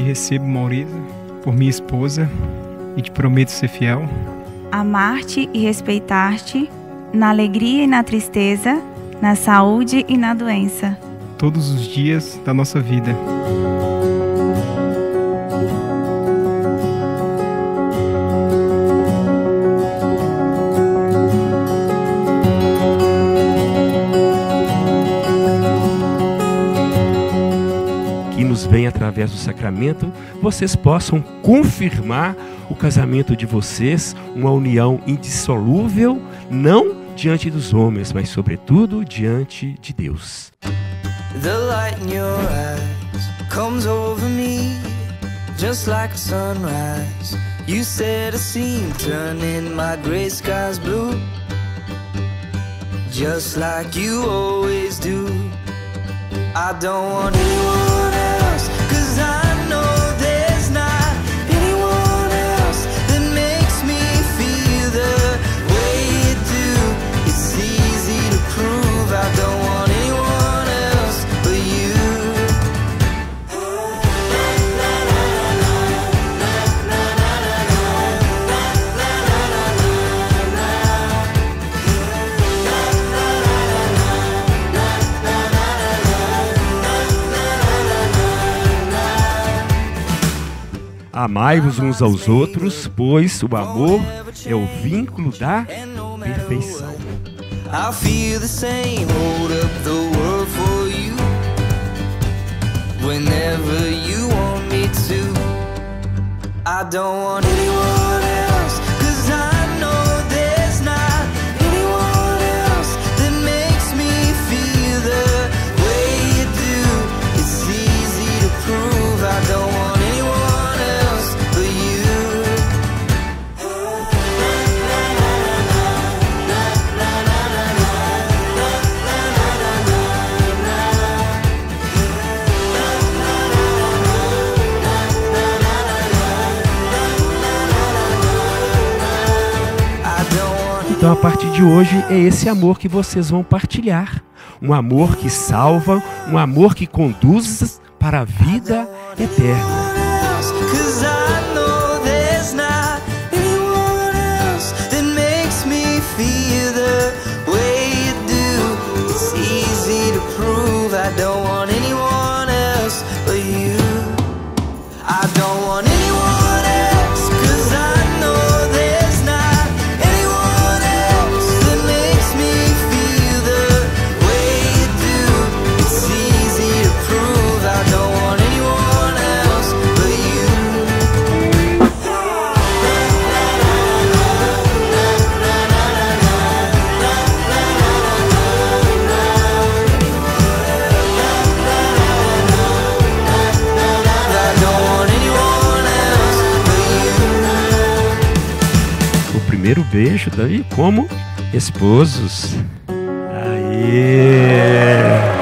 te recebo, Maurisa, por minha esposa e te prometo ser fiel. Amar-te e respeitar-te na alegria e na tristeza, na saúde e na doença. Todos os dias da nossa vida. Que nos vem através do sacramento, vocês possam confirmar o casamento de vocês, uma união indissolúvel, não diante dos homens, mas sobretudo diante de Deus. The light in your eyes comes over me just like a sunrise. You set a scene, turning my gray skies blue, just like you always do. I don't want anyone else, Amai-vos uns aos outros, pois o amor é o vínculo da perfeição. I feel the same, hold up the world for you whenever you want me to. I don't want anyone Então, a partir de hoje, é esse amor que vocês vão partilhar. Um amor que salva, um amor que conduz para a vida eterna. Primeiro beijo daí como esposos. Aê!